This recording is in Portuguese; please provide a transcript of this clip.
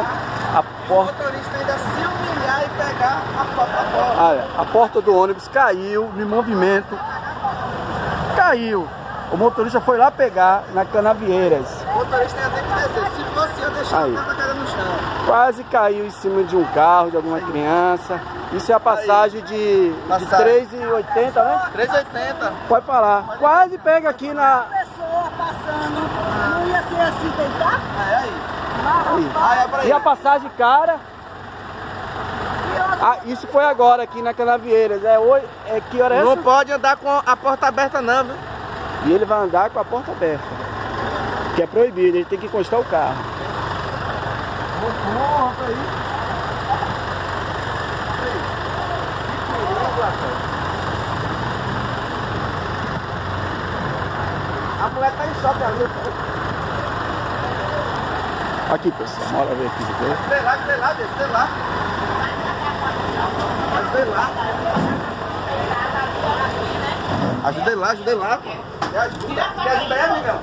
a O porta, motorista ainda se humilhar e pegar a porta a porta. a do ônibus caiu no movimento. Caiu. O motorista foi lá pegar na Canavieiras. O motorista tem que se fosse eu Aí. a porta no chão. Quase caiu em cima de um carro, de alguma criança. Isso é a passagem de, de Passagem. 3,80, né? 380. Pode falar. Quase pega aqui na. pessoa passando, não ia ser assim tentar? É E a passagem cara. Ah, isso foi agora aqui na Canavieiras. É, oi, é que hora é essa? Não pode andar com a porta aberta não, viu? E ele vai andar com a porta aberta. Que é proibido, ele tem que encostar o carro. A mulher tá em choque ali. Aqui, pessoal, bora ver aqui. Vê lá, vê lá, vê lá. Vê lá. Ajudei lá, ajudei lá. Me ajuda, me ajuda aí, amigão.